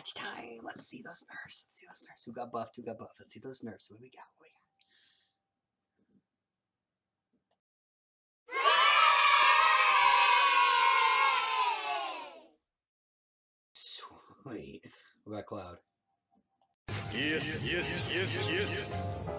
It's patch time. Let's see those nerfs. Let's see those nerfs. Who got buffed? Who got buffed? Let's see those nerfs. What do we got? What do we got? Sweet. What about Cloud? Yes, yes, yes, yes. Yes.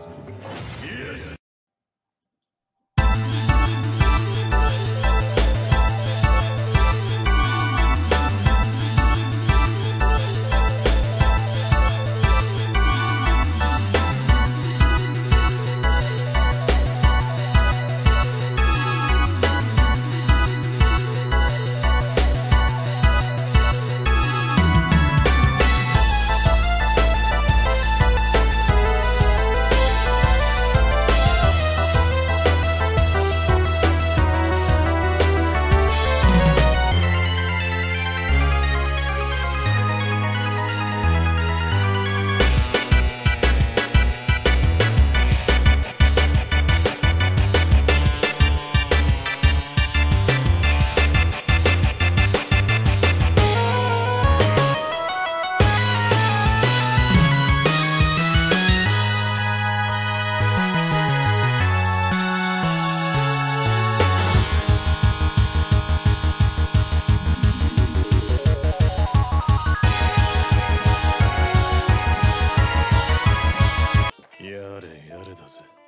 やれやれだぜ。